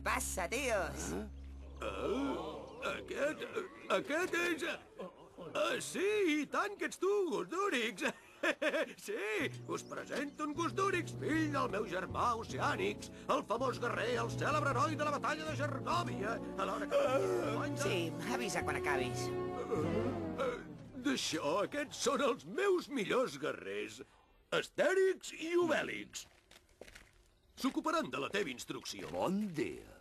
passa, tios? Aquest... aquest és... Uh, sí, i tant que ets tu, Gusdúrix. sí, us presento en Gusdúrix, fill del meu germà Oceànix, el famós guerrer, el cèlebre heroi de la batalla de Gergòvia, alhora que... Sí, avisa quan acabis. D'això, aquests són els meus millors guerrers, Astèrix i Obèlix. S'ocuparan de la teva instrucció. Bon dia.